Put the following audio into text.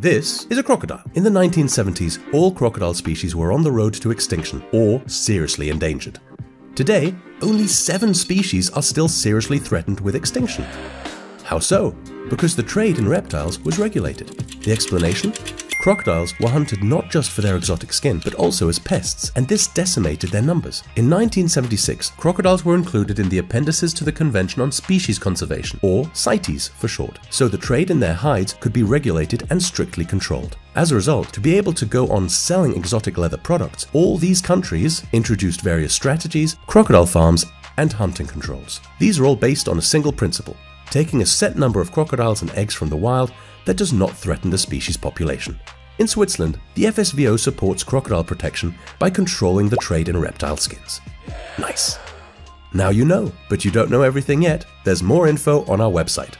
This is a crocodile. In the 1970s, all crocodile species were on the road to extinction or seriously endangered. Today, only seven species are still seriously threatened with extinction. How so? Because the trade in reptiles was regulated. The explanation? Crocodiles were hunted not just for their exotic skin, but also as pests, and this decimated their numbers. In 1976, crocodiles were included in the appendices to the Convention on Species Conservation, or CITES for short, so the trade in their hides could be regulated and strictly controlled. As a result, to be able to go on selling exotic leather products, all these countries introduced various strategies, crocodile farms, and hunting controls. These are all based on a single principle taking a set number of crocodiles and eggs from the wild that does not threaten the species population. In Switzerland, the FSVO supports crocodile protection by controlling the trade in reptile skins. Nice. Now you know, but you don't know everything yet. There's more info on our website.